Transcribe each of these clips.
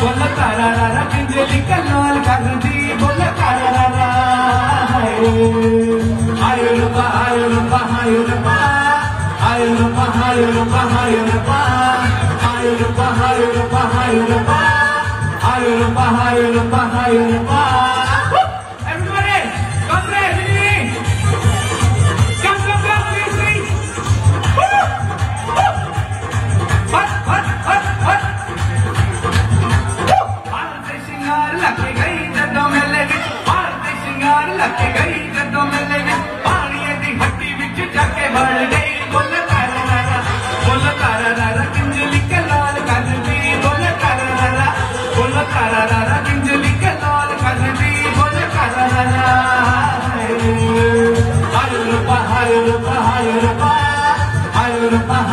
बोल तारा रारा पिंजली का लाल कर दी। Hayunapa, Hayunapa, Hayunapa, Hayunapa, Hayunapa, Hayunapa, Hayunapa, Hayunapa, Hayunapa, Hayunapa, Bye.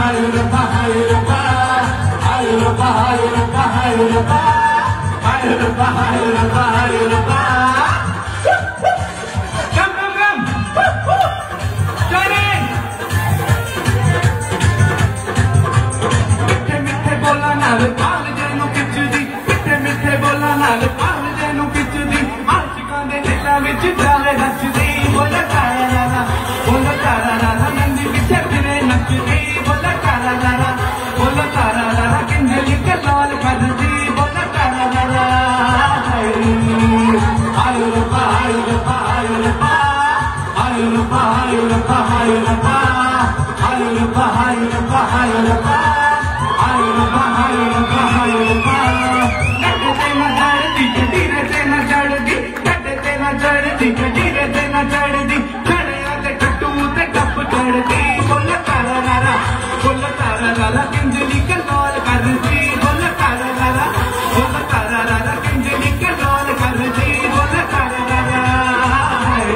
पहाड़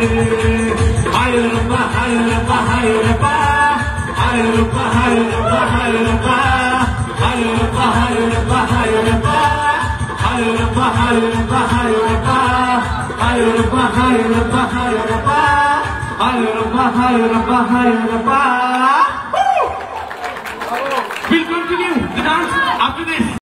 ஹாயரப்பா ஹாயரப்பா ஹாயரப்பா ஹாயரப்பா ஹாயரப்பா ஹாயரப்பா ஹாயரப்பா ஹாயரப்பா ஹாயரப்பா ஹாயரப்பா ஹாயரப்பா ஹாயரப்பா ஹாயரப்பா ஹாயரப்பா ஹாயரப்பா ஹாயரப்பா ஹாயரப்பா ஹாயரப்பா பில்குல்